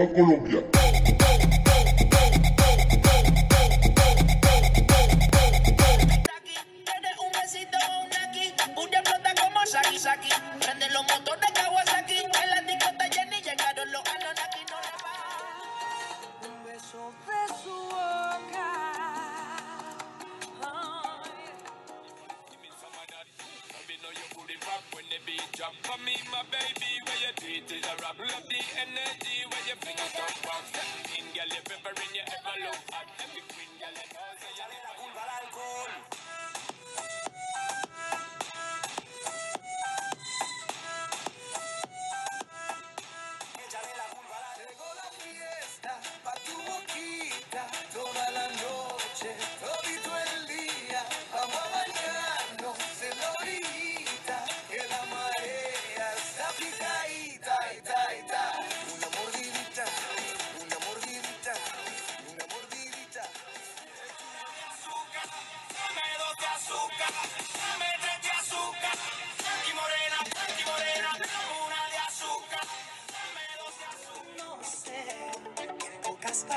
Colômbia. The for me, my baby. Where you treat is a rap, love the energy. Where you fling it up, in, girl, you're peppering, you ever look hot. Every queen, girl,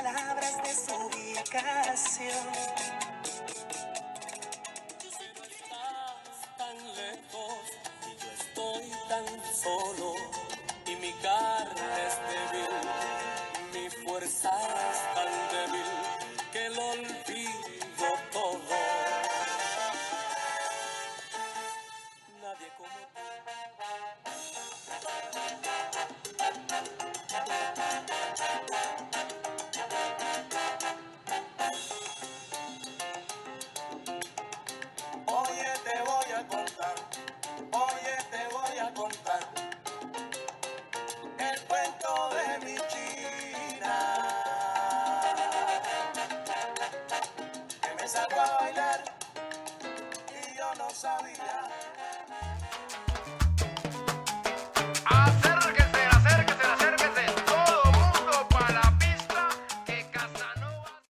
palabras de su ubicación. Yo sé que estás tan lejos y yo estoy tan solo. Y mi carne es débil, mi fuerza es tan débil que lo olvido Oye, te voy a contar, oye, te voy a contar el cuento de mi china que me sacó a bailar y yo no sabía.